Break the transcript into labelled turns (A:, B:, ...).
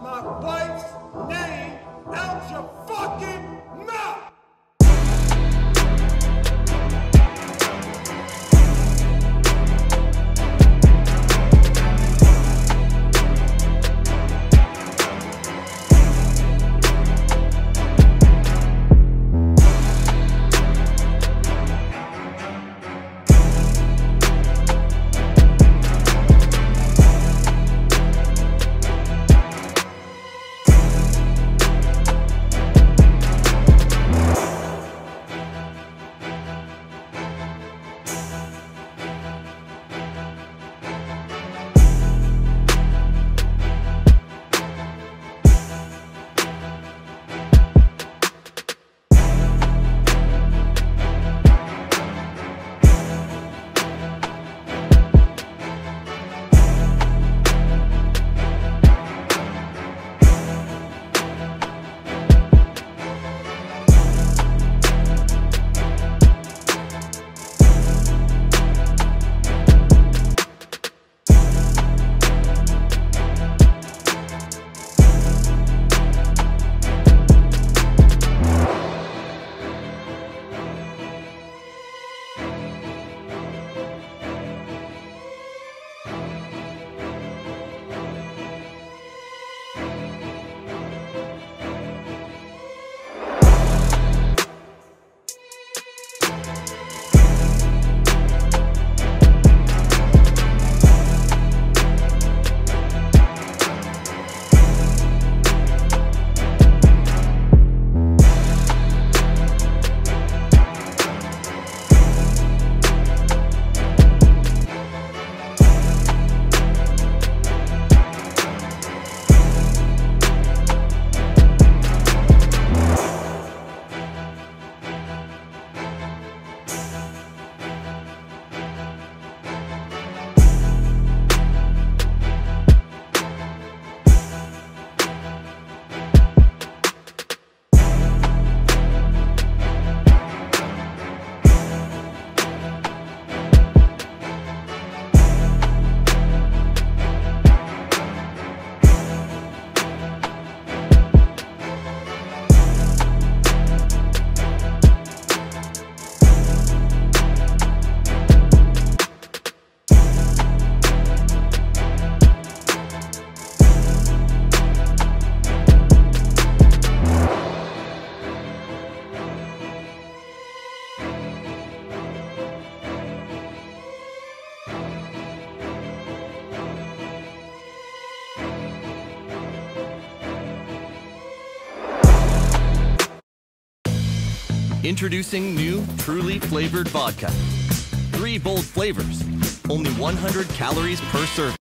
A: my wife's name out your fucking
B: Introducing new, truly flavored vodka. Three bold flavors, only 100 calories per serving.